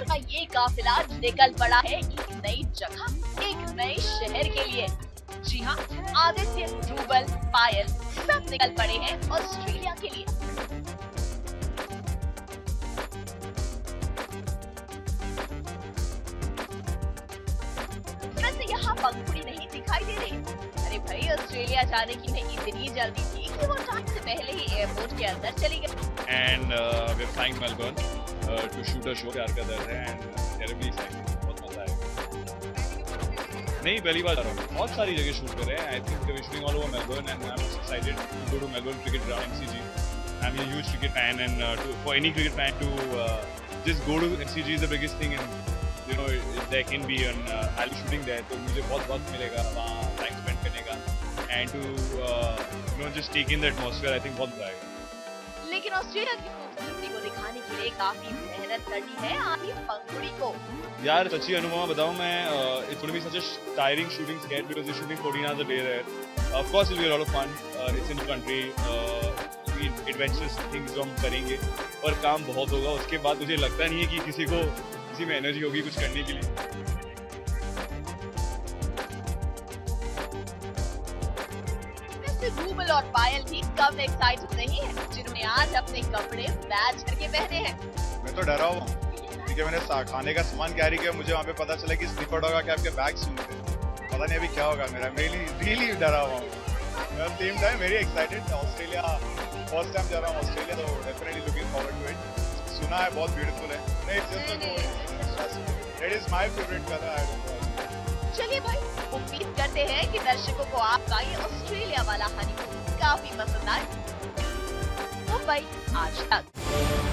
Star का ये काफिला निकल पड़ा है एक नई जगह एक नए शहर के लिए। जी हाँ आदित्य रूबल पायल सब निकल पड़े हैं ऑस्ट्रेलिया के लिए। वैसे यहाँ पंखुड़ी नहीं दिखाई दे रही। अरे भाई ऑस्ट्रेलिया जाने की नहीं इतनी जल्दी थी कि वो टाइम से पहले ही एयरपोर्ट के अंदर चली गई। And uh, we're flying to shoot a show Pyaar Ka Dard and terribly बहुत मज़ा आया नहीं पहली बार जा रहा हूँ बहुत सारी जगह शूट कर रहे हैं I think wishing all over Melbourne and I am excited go to Melbourne cricket ground C G I am huge cricket fan and for any cricket fan to just go to M C G is the biggest thing in you know that can be and I shooting that तो मुझे बहुत बहुत मिलेगा वहाँ time spend करने का. And to you know just take in the atmosphere I think बहुत बुरा लेकिन ऑस्ट्रेलिया की खूबसूरती को दिखाने के लिए काफ़ी मेहनत करनी है आपकी पंखुड़ी को। यार, सच्ची अनुभव बताऊँ मैं it would be such a tiring shooting schedule because you shooting 14 hours a day there of course will be a lot of fun it's in country we adventurous things हम करेंगे और काम बहुत होगा। उसके बाद मुझे लगता नहीं है कि किसी को, किसी में एनर्जी होगी कुछ करने के लिए। वैसे रूबल और पायल भी कम एक्साइटेड नहीं है जिन्होंने आज अपने कपड़े मैच करके पहने हैं। मैं तो डरा हुआ क्योंकि मैंने खाने का सामान कैरी किया मुझे वहाँ पे पता चला कि स्लीपर डॉग के आपके बैग सुन थे पता नहीं अभी क्या होगा मेरा मेरी रियली डरा हुआ हूँ। Same time very excited Australia first time जा रहा हूँ ऑस्ट्रेलिया तो definitely looking forward to it सुना है बहुत ब्यूटीफुल है। It is my favourite colour चलिए भाई करते हैं कि दर्शकों को आपका ये ऑस्ट्रेलिया वाला हनीमून काफ़ी पसंद आए मुंबई आज तक।